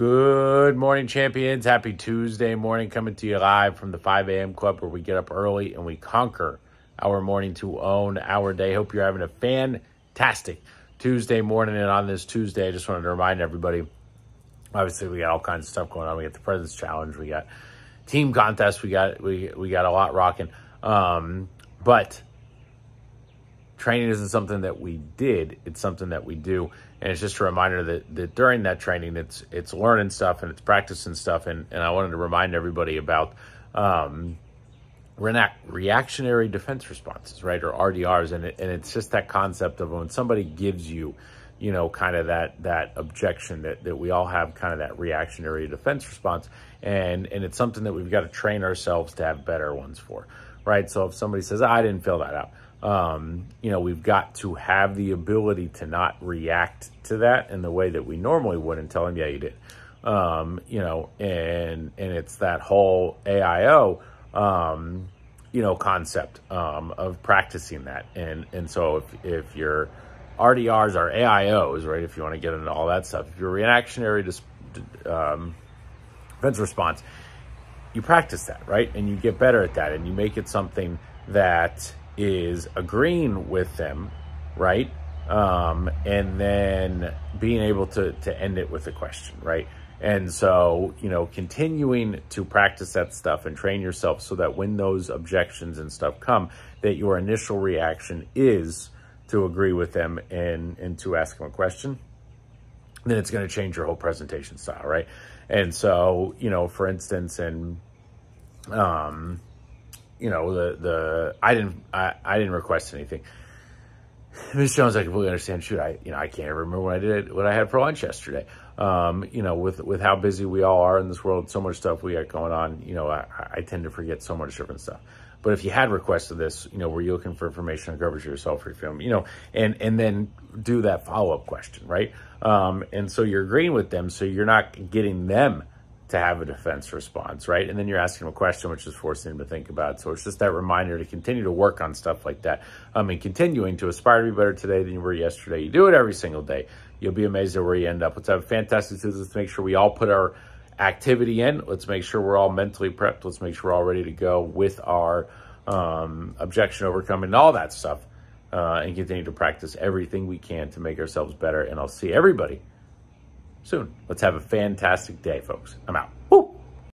Good morning, champions. Happy Tuesday morning coming to you live from the 5 a.m. club where we get up early and we conquer our morning to own our day. Hope you're having a fantastic Tuesday morning. And on this Tuesday, I just wanted to remind everybody obviously, we got all kinds of stuff going on. We got the President's Challenge, we got team contest, we got we we got a lot rocking. Um, but training isn't something that we did; it's something that we do, and it's just a reminder that, that during that training, it's it's learning stuff and it's practicing stuff, and and I wanted to remind everybody about. Um, reactionary defense responses, right, or RDRs, and it, and it's just that concept of when somebody gives you, you know, kind of that that objection that that we all have, kind of that reactionary defense response, and and it's something that we've got to train ourselves to have better ones for, right? So if somebody says, I didn't fill that out, um, you know, we've got to have the ability to not react to that in the way that we normally would and tell them, yeah, you did. Um, you know, and and it's that whole AIO, um, you know, concept um, of practicing that. And and so if if your RDRs are AIOs, right? If you want to get into all that stuff, if you're reactionary to um, defense response, you practice that, right? And you get better at that, and you make it something that is agreeing with them, right? Um, and then being able to, to end it with a question, right? And so, you know, continuing to practice that stuff and train yourself so that when those objections and stuff come, that your initial reaction is to agree with them and, and to ask them a question, then it's going to change your whole presentation style, right? And so, you know, for instance, and, um, you know, the, the, I didn't, I, I didn't request anything. Ms. Jones, I completely understand. Shoot, I, you know, I can't remember what I did, what I had for lunch yesterday. Um, you know, with, with how busy we all are in this world, so much stuff we got going on, you know, I, I tend to forget so much different stuff. But if you had requested this, you know, were you looking for information on coverage yourself or your film, you know, and, and then do that follow-up question, right? Um, and so you're agreeing with them, so you're not getting them to have a defense response, right? And then you're asking them a question, which is forcing him to think about. So it's just that reminder to continue to work on stuff like that. I mean, continuing to aspire to be better today than you were yesterday. You do it every single day. You'll be amazed at where you end up. Let's have a fantastic Tuesday. Let's make sure we all put our activity in. Let's make sure we're all mentally prepped. Let's make sure we're all ready to go with our um, objection overcoming and all that stuff. Uh, and continue to practice everything we can to make ourselves better. And I'll see everybody soon. Let's have a fantastic day, folks. I'm out.